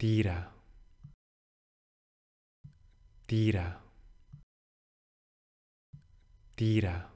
tira, tira, tira.